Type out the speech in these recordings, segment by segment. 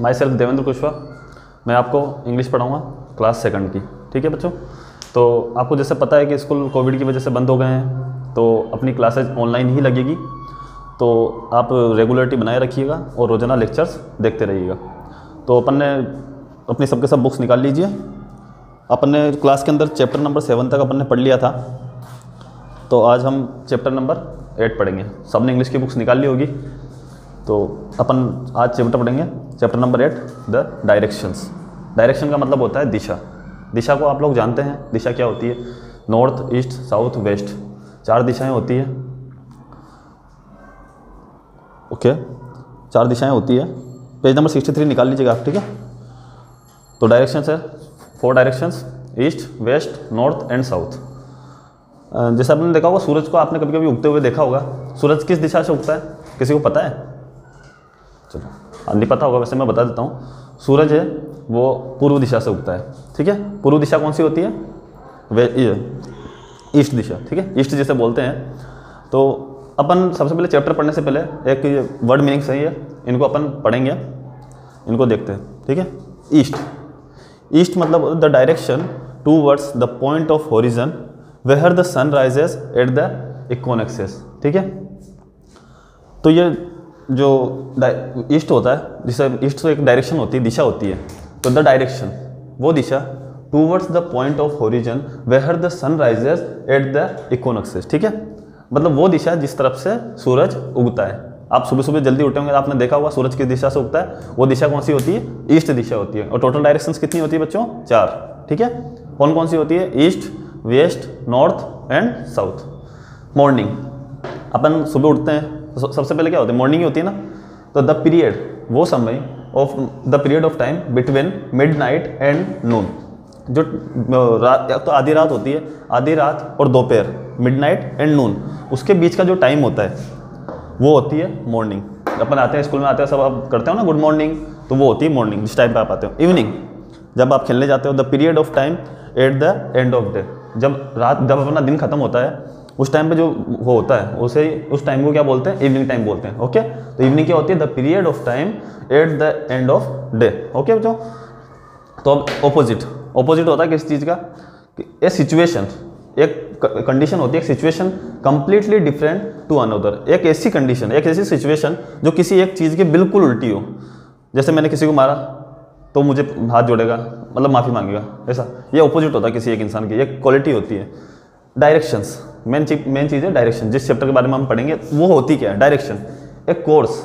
My self Devendra Kushwaha मैं आपको English पढ़ाऊँगा class second की, ठीक है बच्चों? तो आपको जैसे पता है कि स्कूल कोविड की वजह से बंद हो गए हैं तो अपनी क्लासेज ऑनलाइन ही लगेगी। तो आप रेगुलरिटी बनाए रखिएगा और रोज़ाना लेक्चर्स देखते रहिएगा। तो अपन ने अपनी सबके सब बुक्स निकाल लीजिए। अपन ने क्लास के अंदर चैप्टर नंबर सेवन तक अपन ने पढ़ लिया था। तो आज हम चैप्टर नंबर एट पढ़ेंगे। सबने इंग्लिश की बुक्स निकाल ली होगी। तो अपन आज चैप्टर पढ़ेंगे। Chapter number eight the directions direction का मतलब होता है दिशा। दिशा को आप लोग जानते हैं। दिशा क्या होती है? नॉर्थ ईस्ट साउथ वेस्ट चार दिशाएँ होती है। ओके चार दिशाएँ होती है। पेज नंबर सिक्सटी थ्री निकाल लीजिएगा आप, ठीक है? तो डायरेक्शंस है। Four directions east west north and south जैसे आपने देखा होगा, सूरज को आपने कभी कभी उगते हुए देखा होगा। सूरज किस दिशा से उगता है? किसी को पता है? चलो। नहीं पता होगा, वैसे मैं बता देता हूँ। सूरज है, वो पूर्व दिशा से उगता है, ठीक है? पूर्व दिशा कौन सी होती है? वे ईस्ट दिशा, ठीक है? ईस्ट जिसे बोलते हैं। तो अपन सबसे पहले चैप्टर पढ़ने से पहले एक वर्ड मीनिंग सही है, इनको अपन पढ़ेंगे, इनको देखते हैं, ठीक है? ईस्ट ईस्ट मतलब the direction towards the point of horizon where the sun rises at the equinoxes ठीक है? तो ये जो ईस्ट होता है, जिसे ईस्ट तो एक डायरेक्शन होती है, दिशा होती है तो द डायरेक्शन वो दिशा towards the point of horizon where the sun rises at the equinoxes ठीक है? मतलब वो दिशा जिस तरफ़ से सूरज उगता है। आप सुबह सुबह जल्दी उठे होंगे आपने देखा होगा सूरज किस दिशा से उगता है? वो दिशा कौन सी होती है? ईस्ट दिशा होती है। और टोटल डायरेक्शंस कितनी होती है बच्चों? चार, ठीक है? कौन कौन सी होती है? East west north and south morning अपन सुबह उठते हैं तो सबसे पहले क्या होता है? मॉर्निंग होती है ना? तो द पीरियड वो समय of the period of time between midnight and noon जो रात तो आधी रात होती है, आधी रात और दोपहर मिड नाइट एंड नून उसके बीच का जो टाइम होता है, वो होती है मॉर्निंग अपन आते हैं स्कूल में, आते हैं, सब आप करते हो ना गुड मॉर्निंग तो वो होती है मॉर्निंग जिस टाइम पे आप आते हो. इवनिंग जब आप खेलने जाते हो the period of time at the end of day जब रात, जब अपना दिन खत्म होता है उस टाइम पे जो वो होता है, उसे उस टाइम को क्या बोलते हैं? इवनिंग टाइम बोलते हैं ओके तो इवनिंग क्या होती है? The period of time at the end of day okay बच्चों? तो अब ऑपोजिट ऑपोजिट होता है किस चीज़ का? ए सिचुएशन एक कंडीशन होती है, एक situation completely different to another एक ऐसी कंडीशन एक ऐसी सिचुएशन जो किसी एक चीज़ की बिल्कुल उल्टी हो। जैसे मैंने किसी को मारा तो मुझे हाथ जोड़ेगा मतलब माफ़ी मांगेगा, ऐसा। ये ऑपोजिट होता है किसी एक इंसान की एक क्वालिटी होती है। डायरेक्शंस मेन चीज़, मेन चीज़ है डायरेक्शन जिस चैप्टर के बारे में हम पढ़ेंगे, वो होती क्या है? Direction a course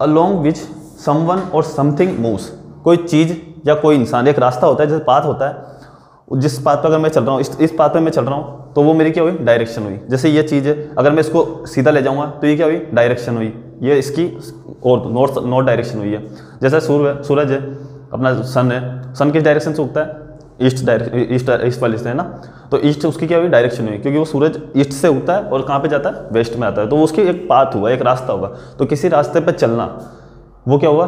along which someone or something moves कोई चीज़ या कोई इंसान, एक रास्ता होता है, जैसे पाथ होता है। जिस पाथ पर अगर मैं चल रहा हूँ, इस इस पाथ पर मैं चल रहा हूँ तो वो मेरी क्या हुई? डायरेक्शन हुई। जैसे ये चीज़ है, अगर मैं इसको सीधा ले जाऊँगा तो ये क्या हुई? डायरेक्शन हुई। ये इसकी और नॉर्थ नॉर्थ डायरेक्शन हुई है। जैसे सूर्य, सूरज है, अपना सन है। सन किस डायरेक्शन से उगता है? ईस्ट डायरेक्शन ईस्ट ईस्ट वाले से, है ना? तो ईस्ट उसकी क्या हुई? डायरेक्शन हुई, क्योंकि वो सूरज ईस्ट से उगता है और कहाँ पे जाता है? वेस्ट में आता है। तो उसकी एक पाथ हुआ, एक रास्ता होगा तो किसी रास्ते पर चलना, वो क्या हुआ?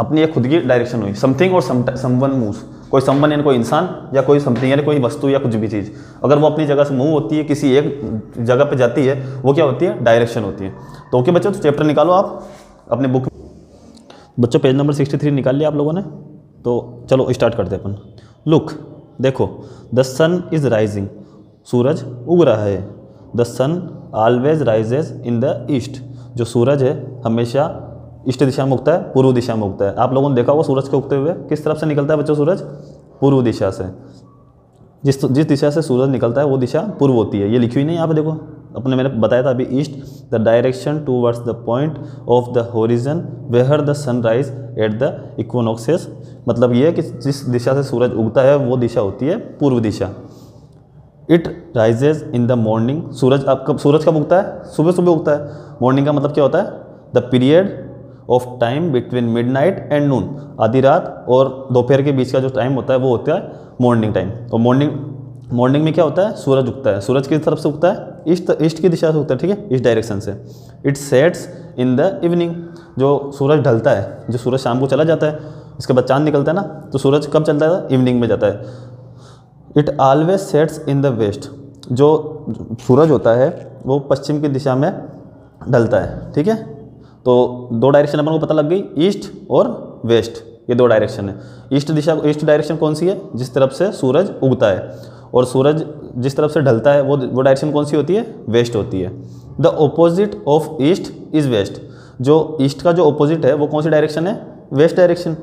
अपनी एक खुद की डायरेक्शन हुई। समथिंग और समवन मूव्स कोई समवन यानी कोई इंसान या कोई समथिंग यानी कोई वस्तु या कुछ भी चीज़। अगर वो अपनी जगह से मूव होती है, किसी एक जगह पे जाती है, वो क्या होती है? डायरेक्शन होती है। तो ओके बच्चों तो चैप्टर निकालो आप अपने बुक बच्चों पेज नंबर सिक्सटी थ्री निकाल लिया आप लोगों ने। तो चलो स्टार्ट करते अपन। लुक देखो द सन इज़ राइजिंग सूरज उग रहा है। The sun always rises in the east जो सूरज है, हमेशा ईस्ट दिशा में उगता है, पूर्व दिशा में उगता है। आप लोगों ने देखा होगा सूरज के उगते हुए, किस तरफ़ से निकलता है बच्चों सूरज? पूर्व दिशा से। जिस जिस दिशा से सूरज निकलता है, वो दिशा पूर्व होती है। ये लिखी हुई नहीं यहाँ पे, देखो। अपने मैंने बताया था अभी east the direction towards the point of the horizon where the sunrise at the equinoxes मतलब ये कि जिस दिशा से सूरज उगता है, वो दिशा होती है पूर्व दिशा। It rises in the morning सूरज अब कब, सूरज कब उगता है? सुबह सुबह उगता है। मॉर्निंग का मतलब क्या होता है? The period of time between midnight and noon आधी रात और दोपहर के बीच का जो टाइम होता है, वो होता है मॉर्निंग टाइम तो मॉर्निंग मॉर्निंग में क्या होता है? सूरज उगता है। सूरज किस तरफ़ से उगता है, ईस्ट ईस्ट की दिशा से उगता है, ठीक है? इस डायरेक्शन से। It sets in the evening जो सूरज ढलता है, जो सूरज शाम को चला जाता है, इसके बाद चाँद निकलता है ना तो सूरज कब चलता है? इवनिंग में जाता है। It always sets in the west जो सूरज होता है, वो पश्चिम की दिशा में ढलता है, ठीक है? तो दो डायरेक्शन अपन को पता लग गई, ईस्ट और वेस्ट ये दो डायरेक्शन है। ईस्ट दिशा ईस्ट डायरेक्शन कौन सी है? जिस तरफ़ से सूरज उगता है। और सूरज जिस तरफ़ से ढलता है, वो वो डायरेक्शन कौन सी होती है? वेस्ट होती है। The opposite of east is west जो ईस्ट का जो ओपोजिट है, वो कौन सी डायरेक्शन है? वेस्ट डायरेक्शन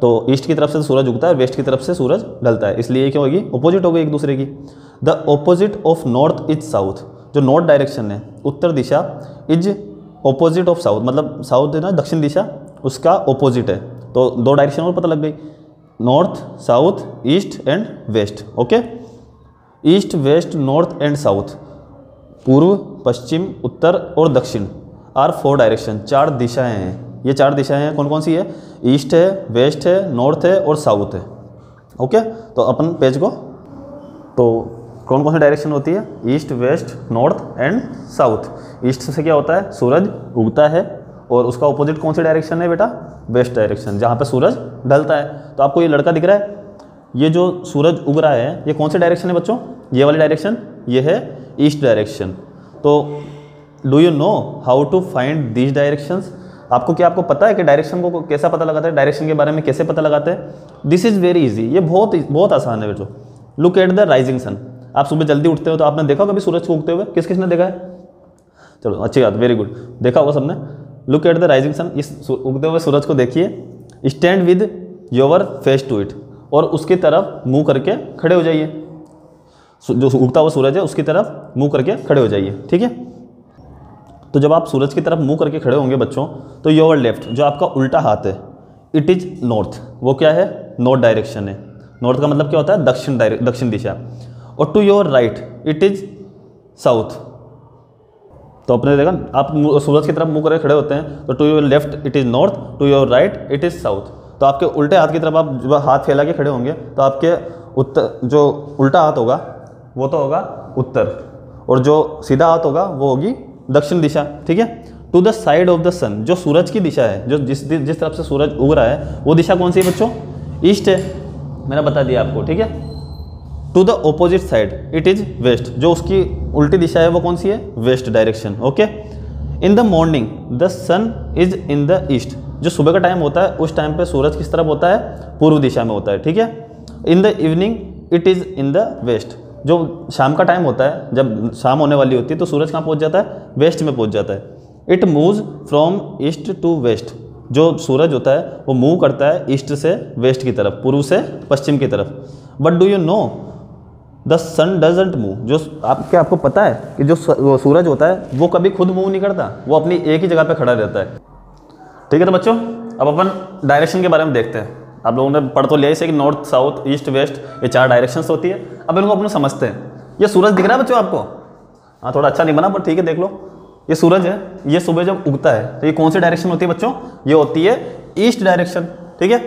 तो ईस्ट की तरफ़ से सूरज उगता है वेस्ट की तरफ़ से सूरज ढलता है। इसलिए क्या होगी? ओपोजिट हो गई एक दूसरे की। The opposite of north is south जो नॉर्थ डायरेक्शन है, उत्तर दिशा इज़ ओपोजिट ऑफ़ साउथ मतलब साउथ है ना, दक्षिण दिशा? उसका ओपोजिट है। तो दो डायरेक्शन और पता लग गई। North south east and west okay east west north and south पूर्व, पश्चिम, उत्तर और दक्षिण, आर फोर डायरेक्शन चार दिशाएँ हैं। ये चार दिशाएँ हैं कौन कौन सी है? ईस्ट है वेस्ट है नॉर्थ है और साउथ है ओके तो अपन पेज को तो कौन कौन सी डायरेक्शन होती है? East west north and south east से क्या होता है? सूरज उगता है और उसका ऑपोजिट कौन सी डायरेक्शन है बेटा? वेस्ट डायरेक्शन जहाँ पर सूरज ढलता है। तो आपको ये लड़का दिख रहा है, ये जो सूरज उग रहा है, ये कौन सी डायरेक्शन है बच्चों? ये वाली डायरेक्शन ये है ईस्ट डायरेक्शन तो do you know how to find these directions आपको क्या, आपको पता है कि डायरेक्शन को कैसा पता लगाता है? डायरेक्शन के बारे में कैसे पता लगाते हैं? दिस इज़ वेरी इजी ये बहुत बहुत आसान है बेटो look at the rising sun आप सुबह जल्दी उठते हो तो आपने देखा कभी सूरज को उगते हुए? किस किसने देखा है? चलो, अच्छी बात वेरी गुड देखा होगा सबने? Look at the rising sun इस उगते हुए सूरज को देखिए। Stand with your face to it और उसकी तरफ़ मुँह करके खड़े हो जाइए। जो उगता हुआ सूरज है, उसकी तरफ़ मुँह करके खड़े हो जाइए। ठीक है? तो जब आप सूरज की तरफ़ मुँह करके खड़े होंगे बच्चों तो योर लेफ़्ट जो आपका उल्टा हाथ है इट इज़ नॉर्थ वो क्या है? नॉर्थ डायरेक्शन है। नॉर्थ का मतलब क्या होता है? दक्षिण दक्षिण दिशा। और to your right it is south तो अपने देखा, आप सूरज की तरफ़ मुँह करके खड़े होते हैं तो to your left it is north to your right it is south तो आपके उल्टे हाथ की तरफ़ आप जब हाथ फैला के खड़े होंगे तो आपके उत्तर जो उल्टा हाथ होगा, वो तो होगा उत्तर. और जो सीधा हाथ होगा, वो होगी दक्षिण दिशा, ठीक है? To the side of the sun जो सूरज की दिशा है, जो जिस जिस तरफ़ से सूरज उग रहा है, वो दिशा कौन सी है बच्चों? ईस्ट है. मैंने बता दिया आपको, ठीक है? To the opposite side it is west जो उसकी उल्टी दिशा है वो कौन सी है? West direction okay in the morning the sun is in the east जो सुबह का टाइम होता है, उस टाइम पे सूरज किस तरफ़ होता है? पूर्व दिशा में होता है, ठीक है? In the evening it is in the west जो शाम का टाइम होता है, जब शाम होने वाली होती है तो सूरज कहाँ पहुँच जाता है? वेस्ट में पहुँच जाता है। It moves from east to west जो सूरज होता है, वो मूव करता है ईस्ट से वेस्ट की तरफ़, पूर्व से पश्चिम की तरफ़. But do you know the sun doesn't move जो आप, क्या आपको पता है कि जो सूरज होता है, वो कभी खुद मूव नहीं करता? वो अपनी एक ही जगह पे खड़ा रहता है। ठीक है तो बच्चों, अब अपन डायरेक्शन के बारे में देखते हैं। आप लोगों ने पढ़ तो लिया इसे कि नॉर्थ साउथ ईस्ट वेस्ट ये चार डायरेक्शंस होती है। अब इनको अपने समझते हैं। ये सूरज दिख रहा है बच्चों आपको? हाँ थोड़ा अच्छा नहीं बना पर ठीक है, देख लो। ये सूरज है, ये सुबह जब उगता है तो ये कौन सी डायरेक्शन होती है बच्चों? ये होती है ईस्ट डायरेक्शन ठीक है?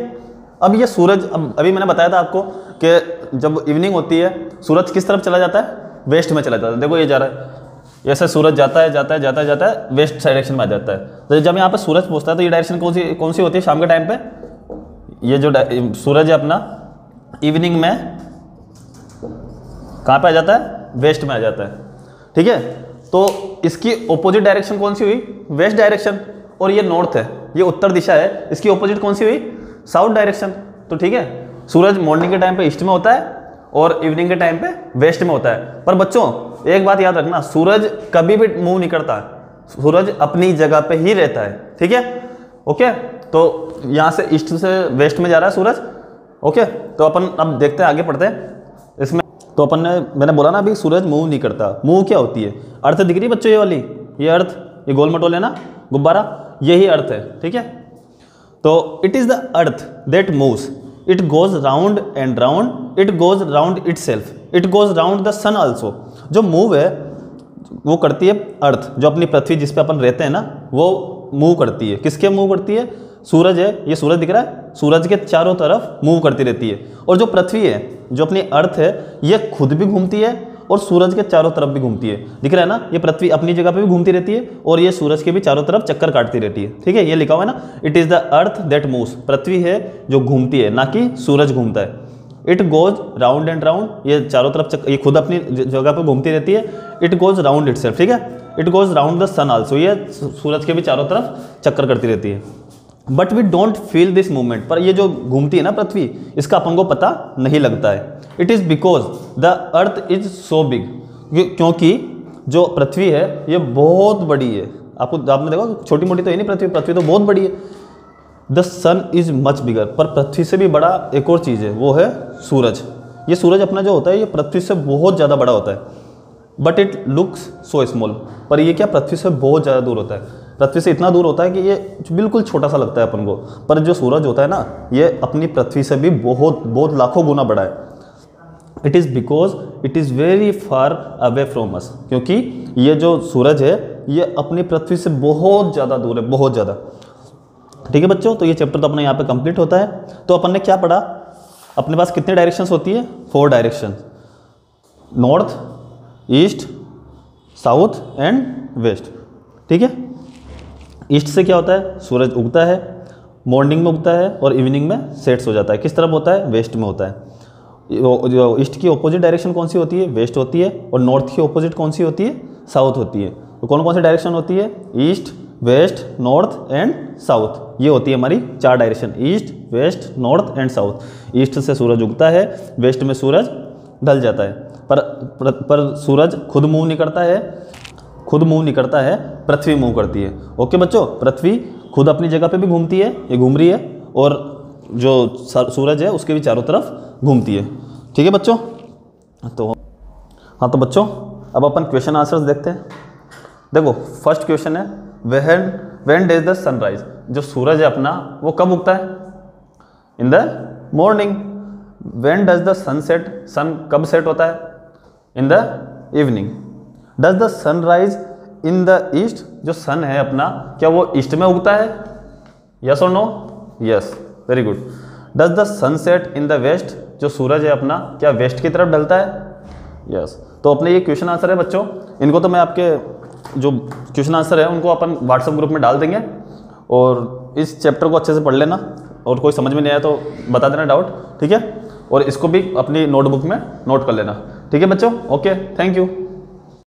अब ये सूरज, अब, अभी मैंने बताया था आपको कि जब इवनिंग होती है, सूरज किस तरफ़ चला जाता है? वेस्ट में चला जाता है। देखो ये जा रहा है। ऐसे सूरज जाता है जाता है जाता है जाता है वेस्ट डायरेक्शन में आ जाता है। तो जब यहाँ पर सूरज पहुँचता है तो ये डायरेक्शन कौन सी कौन सी होती है शाम के टाइम पे? ये जो सूरज है अपना इवनिंग में कहाँ पे आ जाता है? वेस्ट में आ जाता है। ठीक है? तो इसकी ओपोजिट डायरेक्शन कौन सी हुई? वेस्ट डायरेक्शन और ये नॉर्थ है। ये उत्तर दिशा है। इसकी ओपोजिट कौन सी हुई? साउथ डायरेक्शन तो ठीक है? सूरज मॉर्निंग के टाइम पे ईस्ट में होता है और इवनिंग के टाइम पे वेस्ट में होता है। पर बच्चों, एक बात याद रखना, सूरज कभी भी मूव नहीं करता। सूरज अपनी जगह पे ही रहता है, ठीक है? ओके तो यहाँ से ईस्ट से वेस्ट में जा रहा है सूरज। ओके तो अपन अब देखते हैं, आगे पढ़ते हैं। इसमें तो अपन ने, मैंने बोला ना अभी, सूरज मूव नहीं करता। मूव क्या होती है? अर्थ दिख रही बच्चों ये वाली? ये अर्थ, ये गोल मटोल है ना? गुब्बारा? यही अर्थ है, ठीक है? तो it is the earth that moves it goes round and round it goes round itself it goes round the sun also जो मूव है, वो करती है अर्थ जो अपनी पृथ्वी जिस पे अपन रहते हैं ना, वो मूव करती है. किसके मूव करती है? सूरज है. ये सूरज दिख रहा है? सूरज के चारों तरफ़ मूव करती रहती है. और जो पृथ्वी है, जो अपनी अर्थ है, ये खुद भी घूमती है और सूरज के चारों तरफ़ भी घूमती है। दिख रहा है ना? ये पृथ्वी अपनी जगह पे भी घूमती रहती है और ये सूरज के भी चारों तरफ़ चक्कर काटती रहती है। ठीक है? ये लिखा हुआ है ना? It is the earth that moves पृथ्वी है जो घूमती है, ना कि सूरज घूमता है। It goes round and round ये चारों तरफ़ ये खुद अपनी जगह पर घूमती रहती है। इट गोज राउंड इट ठीक है? It goes round the sun also ये सूरज के भी चारों तरफ़ चक्कर करती रहती है। But we don't feel this movement पर ये जो घूमती है ना पृथ्वी, इसका अपन को पता नहीं लगता है। It is because the earth is so big क्योंकि जो पृथ्वी है, ये बहुत बड़ी है। आपको आपने देखा छोटी मोटी तो है नहीं पृथ्वी पृथ्वी तो बहुत बड़ी है। The sun is much bigger पर पृथ्वी से भी बड़ा एक और चीज़ है, वो है सूरज। ये सूरज अपना जो होता है, ये पृथ्वी से बहुत ज़्यादा बड़ा होता है। But it looks so small पर ये क्या, पृथ्वी से बहुत ज़्यादा दूर होता है। पृथ्वी से इतना दूर होता है कि ये बिल्कुल छोटा सा लगता है अपन को। पर जो सूरज होता है ना, ये अपनी पृथ्वी से भी बहुत बहुत लाखों गुना बड़ा है। It is because it is very far away from us क्योंकि ये जो सूरज है, ये अपनी पृथ्वी से बहुत ज़्यादा दूर है, बहुत ज़्यादा। ठीक है बच्चों तो ये चैप्टर तो अपना यहाँ पे कंप्लीट होता है। तो अपन ने क्या पढ़ा? अपने पास कितनी डायरेक्शंस होती है? Four direction north east south and west ठीक है? ईस्ट से क्या होता है? सूरज उगता है मॉर्निंग में उगता है और इवनिंग में सेट्स हो जाता है। किस तरफ़ होता है? वेस्ट में होता है। जो ईस्ट की ऑपोजिट डायरेक्शन कौन सी होती है? वेस्ट होती है और नॉर्थ की ऑपोजिट कौन सी होती है? साउथ होती है। तो कौन कौन सी डायरेक्शन होती है? East west north and south ये होती है हमारी चार direction east west north and south east से सूरज उगता है वेस्ट में सूरज ढल जाता है। पर पर, पर सूरज खुद मूव नहीं करता है। खुद मूव नहीं करता है, पृथ्वी मूव करती है। ओके बच्चों, पृथ्वी खुद अपनी जगह पे भी घूमती है, ये घूम रही है, और जो सूरज है, उसके भी चारों तरफ़ घूमती है। ठीक है बच्चों? तो हाँ तो बच्चों, अब अपन क्वेश्चन आंसर्स देखते हैं। देखो फ़र्स्ट क्वेश्चन है when when does the sunrise जो सूरज है अपना, वो कब उगता है? In the morning when does the sun set sun कब सेट होता है? In the evening does the sunrise in the east जो सन है अपना, क्या वो ईस्ट में उगता है? यस और no yes very good does the sunset in the west जो सूरज है अपना, क्या वेस्ट की तरफ़ ढलता है? Yes yes. तो अपने ये क्वेश्चन आंसर है बच्चों। इनको तो मैं आपके जो क्वेश्चन आंसर है, उनको अपन व्हाट्सएप ग्रुप में डाल देंगे। और इस चैप्टर को अच्छे से पढ़ लेना। और कोई समझ में नहीं आया तो बता देना डाउट ठीक है? और इसको भी अपनी नोटबुक में नोट कर लेना। ठीक है बच्चों? Okay thank you